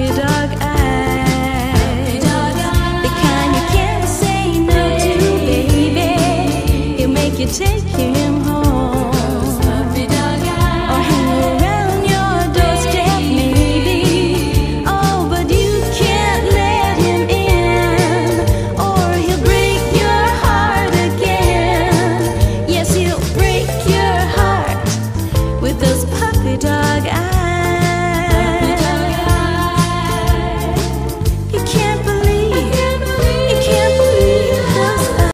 Puppy dog eyes. The kind you can't say no to, baby. He'll make you take him home. Or hang around your doorstep, maybe. Oh, but you can't let him in. Or he'll break your heart again. Yes, he'll break your heart with those puppy dog eyes.